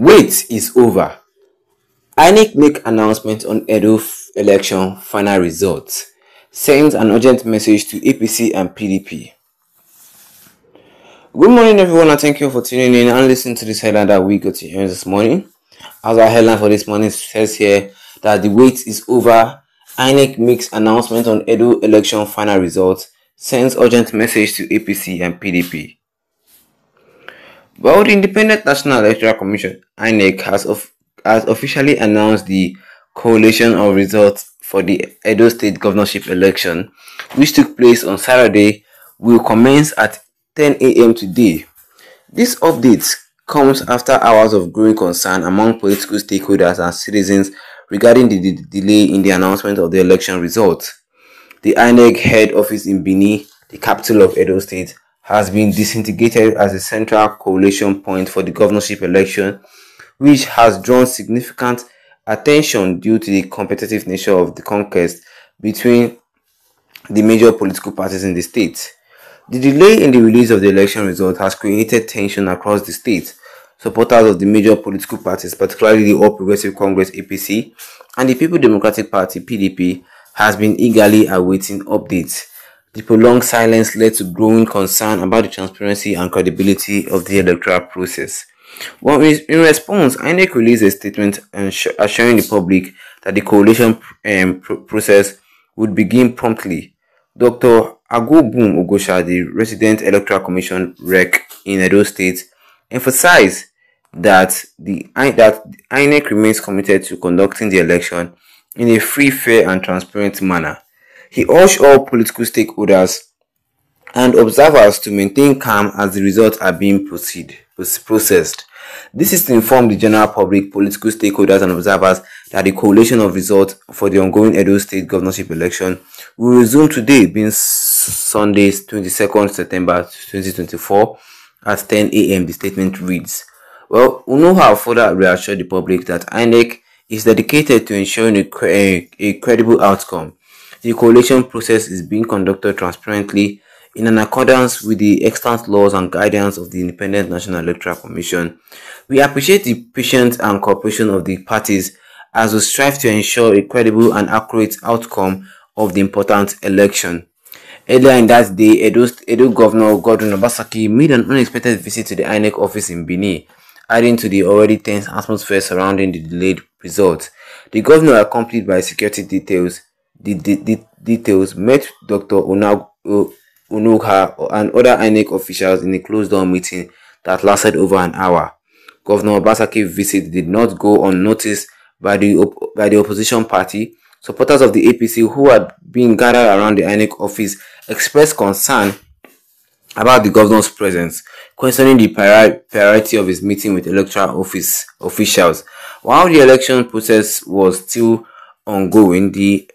Wait is over. INEC make announcement on Edo election final results. Sends an urgent message to APC and PDP. Good morning everyone and thank you for tuning in and listening to this headline that we got to hear this morning. As our headline for this morning says here that the wait is over. INEC makes announcement on Edo election final results. Sends urgent message to APC and PDP. Well, the Independent National Electoral Commission (INEC) has, of, has officially announced the collation of results for the Edo State governorship election, which took place on Saturday, will commence at 10 a.m. today. This update comes after hours of growing concern among political stakeholders and citizens regarding the, delay in the announcement of the election results. The INEC head office in Bini, the capital of Edo State, has been disintegrated as a central collation point for the governorship election, which has drawn significant attention due to the competitive nature of the contest between the major political parties in the state. The delay in the release of the election result has created tension across the state. Supporters of the major political parties, particularly the All Progressive Congress APC and the People Democratic Party PDP, has been eagerly awaiting updates. The prolonged silence led to growing concern about the transparency and credibility of the electoral process. Well, in response, INEC released a statement assuring the public that the collation um, process would begin promptly. Dr. Agobum Ogosha, the resident electoral commission rec in Edo State, emphasized that the that INEC remains committed to conducting the election in a free, fair, and transparent manner. He urged all political stakeholders and observers to maintain calm as the results are being proceed, processed. This is to inform the general public, political stakeholders and observers that the collation of results for the ongoing Edo State governorship election will resume today, being Sunday, 22nd September 2024 at 10 a.m. The statement reads, Well, Onuoha further reassured the public that INEC is dedicated to ensuring a, a, eh, a credible outcome the collation process is being conducted transparently in an accordance with the extant laws and guidance of the Independent National Electoral Commission. We appreciate the patience and cooperation of the parties as we strive to ensure a credible and accurate outcome of the important election. Earlier in that day, Edo, Edo Governor Godwin Obaseki made an unexpected visit to the INEC office in Bini, adding to the already tense atmosphere surrounding the delayed results. The governor, accompanied by security details, the, the, the details met Dr. Onag, uh, Onuga and other INEC officials in a closed-door meeting that lasted over an hour. Governor Obaseki's visit did not go unnoticed by the, by the opposition party. Supporters of the APC who had been gathered around the INEC office expressed concern about the governor's presence, questioning the priority of his meeting with electoral office officials. While the election process was still ongoing, the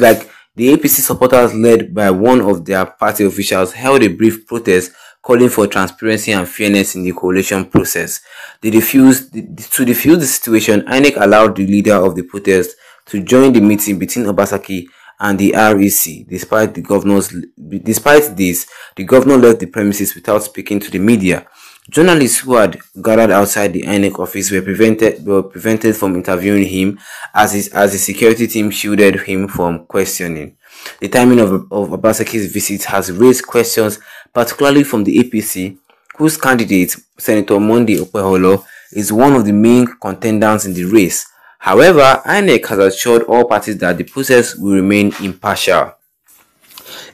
like the APC supporters led by one of their party officials held a brief protest calling for transparency and fairness in the coalition process. They refused, to defuse the situation, INEC allowed the leader of the protest to join the meeting between Obaseki and the REC. Despite the governor's, despite this, the governor left the premises without speaking to the media. Journalists who had gathered outside the INEC office were prevented were prevented from interviewing him as his, as the security team shielded him from questioning. The timing of, of Obaseki's visit has raised questions, particularly from the APC, whose candidate, Senator Monday Okpebholo, is one of the main contenders in the race. However, INEC has assured all parties that the process will remain impartial.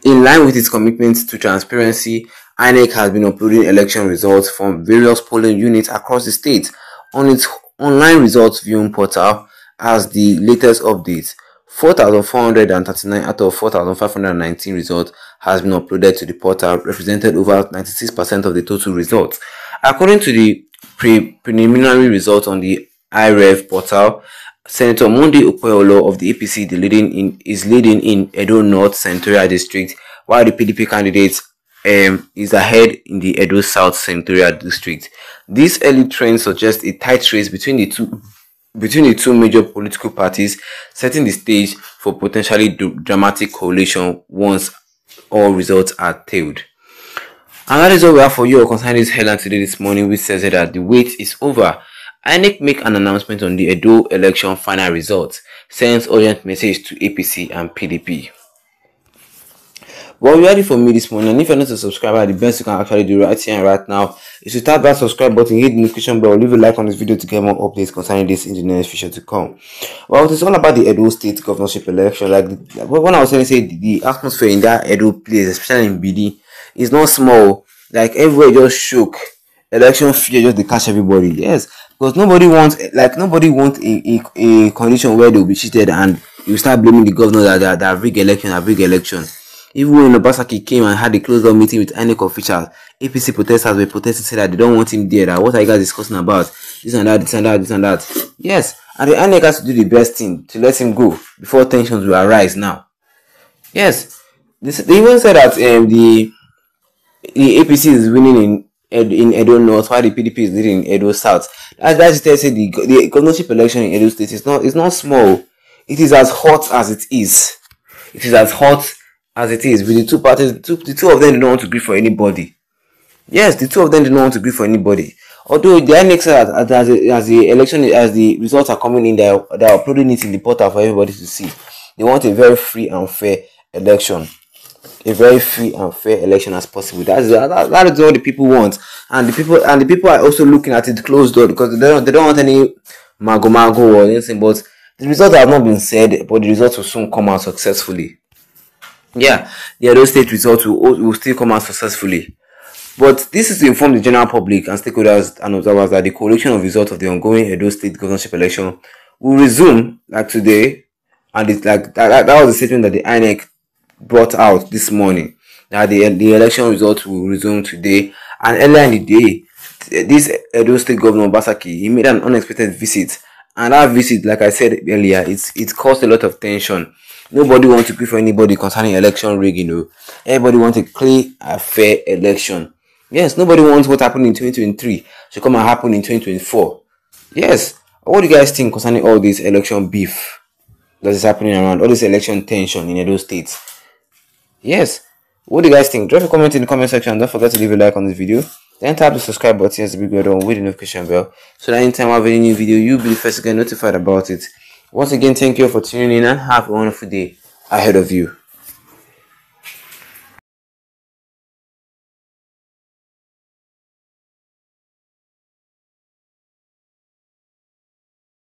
In line with its commitment to transparency INEC has been uploading election results from various polling units across the state on its online results viewing portal as the latest update. 4,439 out of 4,519 results has been uploaded to the portal, represented over 96% of the total results. According to the pre preliminary results on the IREV portal, Senator Mundi Okpebholo of the APC leading in, is leading in Edo North Senatorial District, while the PDP candidates um, is ahead in the Edo South Senatorial District. This early trend suggests a tight race between the two between the two major political parties, setting the stage for potentially dramatic coalition once all results are tailed. And that is all we have for you concerning this headline today this morning, which says that the wait is over. INEC make an announcement on the Edo election final results, sends urgent message to APC and PDP. Well, you're ready for me this morning, and if you're not a subscriber, the best you can actually do right here and right now is to tap that subscribe button, hit the notification bell, leave a like on this video to get more updates concerning this in the next future to come. Well, it's all about the Edo State governorship election. Like, when I was saying, say the atmosphere in that Edo place, especially in BD, is not small. Like, everywhere just shook. Election fear just to catch everybody. Yes, because nobody wants, like, nobody wants a, a, a condition where they'll be cheated and you start blaming the governor that, that, that rig election, that rig election. Even when Obaseki came and had a closed-door meeting with INEC officials, APC protesters were protesting, said that they don't want him there. That what are you guys discussing about? This and that, this and that, this and that. Yes, and the INEC has to do the best thing to let him go before tensions will arise. Now, yes, this, they even said that um, the the APC is winning in in Edo North, while the PDP is leading in Edo South. As that's to say the the governorship election in Edo State is not it's not small. It is as hot as it is. It is as hot as it is with the two parties, the two, the two of them don't want to agree for anybody. Yes, the two of them don't want to agree for anybody. Although the said as, as, as the election, as the results are coming in, they're, they're uploading it in the portal for everybody to see. They want a very free and fair election. A very free and fair election as possible. That's that, that is what the people want, and the people and the people are also looking at it closed door because they don't they don't want any mago mago or anything. But the results have not been said, but the results will soon come out successfully yeah, the Edo State results will, will still come out successfully. But this is to inform the general public and stakeholders and observers that the collation of results of the ongoing Edo State governorship election will resume like today. And it's like that, that was the statement that the INEC brought out this morning. That the, the election results will resume today. And earlier in the day, this Edo State Governor Basaki, he made an unexpected visit. And that visit, like I said earlier, it's it caused a lot of tension Nobody wants to pay for anybody concerning election rigging. You know, everybody wants a clean and fair election. Yes, nobody wants what happened in 2023 to come and happen in 2024. Yes, what do you guys think concerning all this election beef that is happening around, all this election tension in those states? Yes, what do you guys think? Drop a comment in the comment section. Don't forget to leave a like on this video. Then tap the subscribe button as the big red with the notification bell so that anytime I have any new video, you'll be the first to get notified about it. Once again, thank you for tuning in and have a wonderful day ahead of you.